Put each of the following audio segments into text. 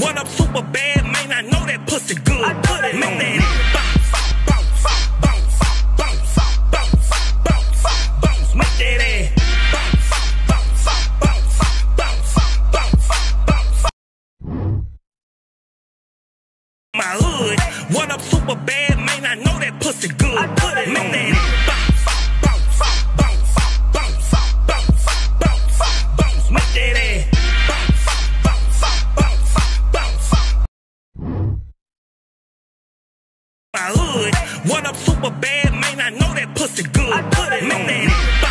What up, super bad, man? I know that pussy good. I put it Make that bounce, bounce, bounce, bounce, bounce, bounce, bounce. Make that ass. My hood. What up, super bad, man? I know that pussy good. I put it Make that up, super bad, man? I know that pussy good. I put it Make that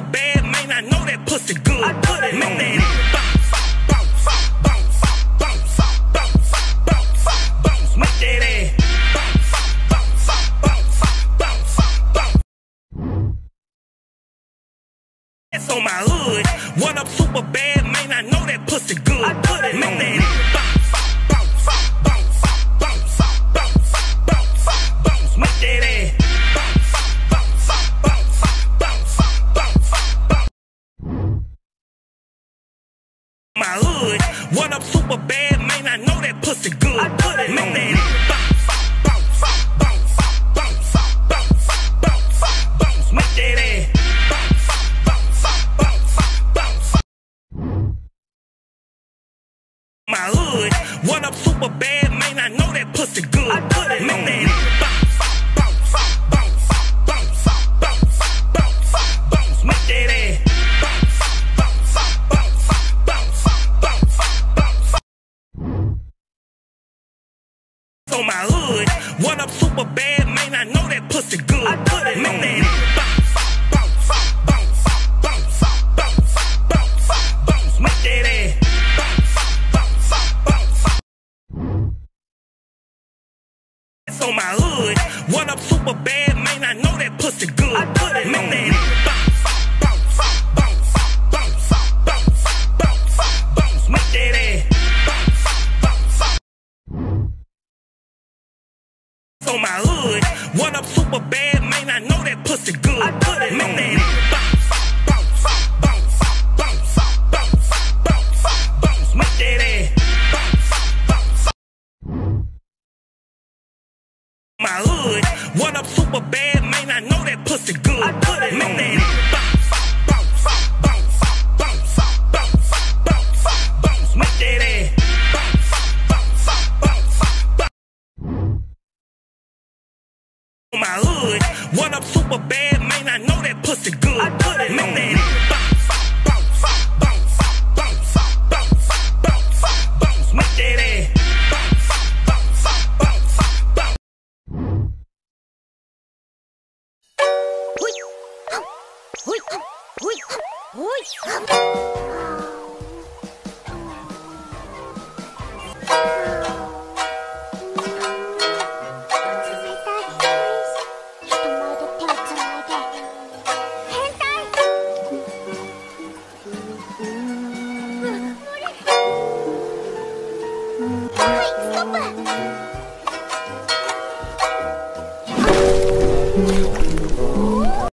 Super bad, man? I know that pussy good. I put it Make that bounce, bounce, bounce, bounce, bounce, bounce, bounce. Make that ass bounce, bounce, bounce, bounce. It's on my hood. What up, super bad, man? I know that pussy good. Put it Make that What up, super bad, man? I know that pussy good. Put it Make that bounce, bounce, bounce, bounce, bounce, bounce, bounce. Make that ass bounce, bounce, bounce, bounce. My hood. What up, super bad, On my hood. What up, super bad, man? I know that pussy good. Put it Make that bounce, bounce, bounce, bounce, bounce, bounce, bounce. Make that ass bounce, bounce, bounce. It's on my hood. What up, super bad, man? I know that pussy good. Put it Make that bad, man? I know that pussy good. I put it Make that bounce, bounce, bounce, bounce, bounce, bounce, bounce. Make that ass bounce, bounce. My hood. What up, super bad, man? I know that pussy good. I put it Make that What bad, man? I know that pussy good. Put it Make that bounce, bounce, bounce, bounce, bounce, bounce, bounce. Make that ass bounce, はい、ストップ。